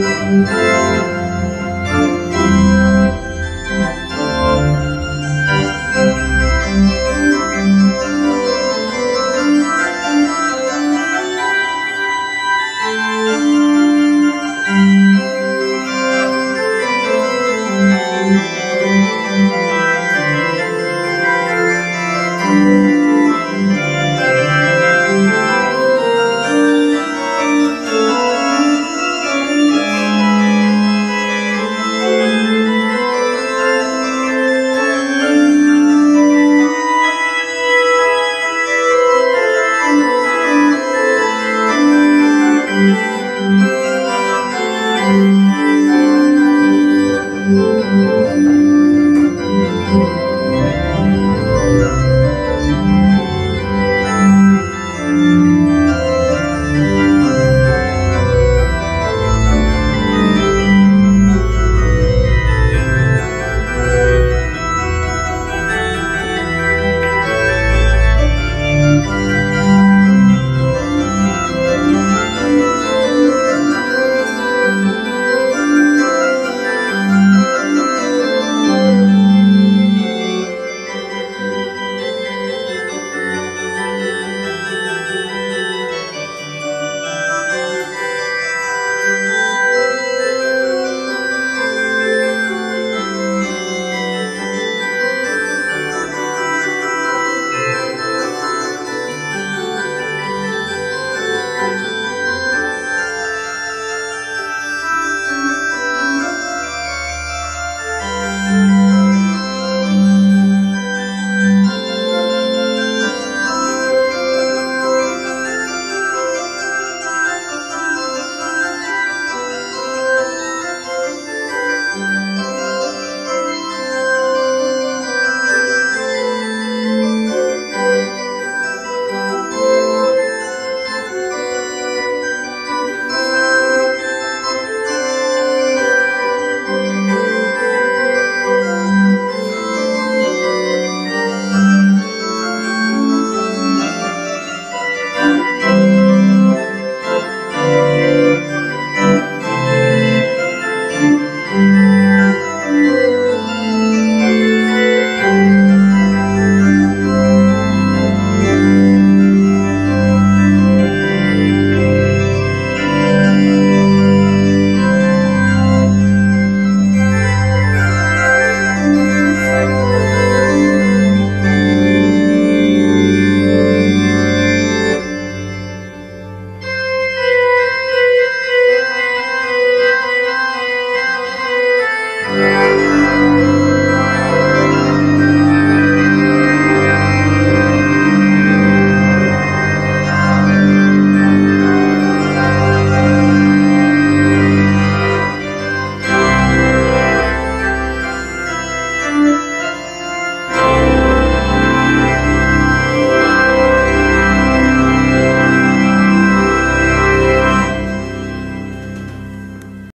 Música